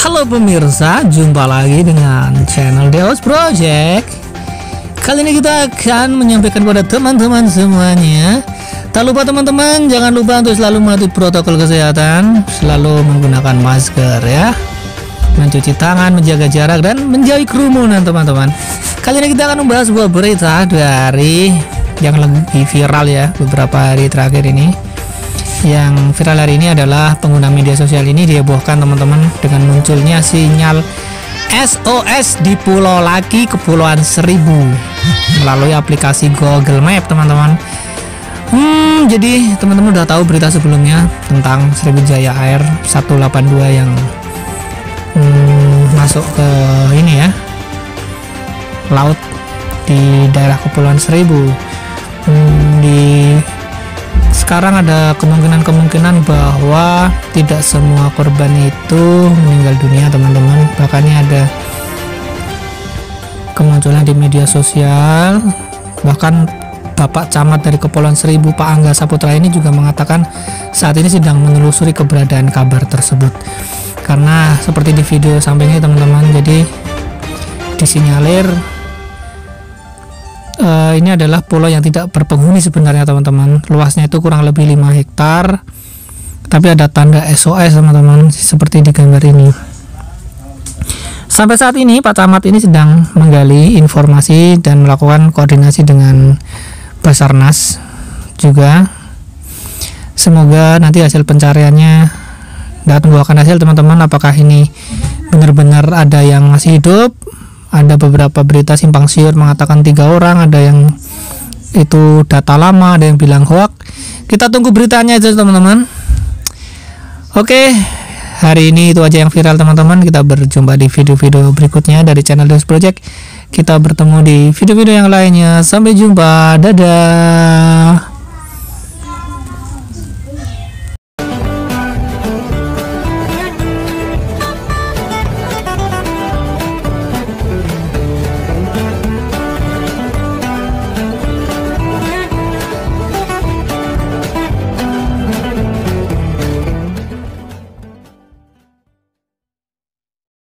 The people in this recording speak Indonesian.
Halo pemirsa, jumpa lagi dengan channel Deos Project. Kali ini kita akan menyampaikan kepada teman-teman semuanya. Tak lupa teman-teman, jangan lupa untuk selalu mematuhi protokol kesehatan, selalu menggunakan masker ya, mencuci tangan, menjaga jarak dan menjauhi kerumunan teman-teman. Kali ini kita akan membahas sebuah berita dari yang lagi viral ya beberapa hari terakhir ini yang viral hari ini adalah pengguna media sosial ini dihebohkan teman-teman dengan munculnya sinyal SOS di Pulau Laki Kepulauan Seribu melalui aplikasi Google Map teman-teman. Hmm jadi teman-teman udah tahu berita sebelumnya tentang Sriwijaya Air 182 yang hmm, masuk ke ini ya laut di daerah Kepulauan Seribu. Hmm, di sekarang ada kemungkinan-kemungkinan bahwa tidak semua korban itu meninggal dunia teman-teman. Bahkan ada kemunculan di media sosial. Bahkan Bapak Camat dari Kepulauan Seribu Pak Angga Saputra ini juga mengatakan saat ini sedang menelusuri keberadaan kabar tersebut. Karena seperti di video sampingnya teman-teman jadi disinyalir uh, ini adalah pulau yang tidak berpenghuni sebenarnya teman-teman. Luasnya itu kurang lebih 5 hektar. Tapi ada tanda SOS teman-teman seperti di gambar ini. Sampai saat ini Pak Camat ini sedang menggali informasi dan melakukan koordinasi dengan Basarnas juga. Semoga nanti hasil pencariannya dapat membuahkan hasil teman-teman. Apakah ini benar-benar ada yang masih hidup ada beberapa berita simpang siur mengatakan tiga orang ada yang itu data lama ada yang bilang hoax. Kita tunggu beritanya aja teman-teman. Oke hari ini itu aja yang viral teman-teman. Kita berjumpa di video-video berikutnya dari channel Deus Project. Kita bertemu di video-video yang lainnya. Sampai jumpa. Dadah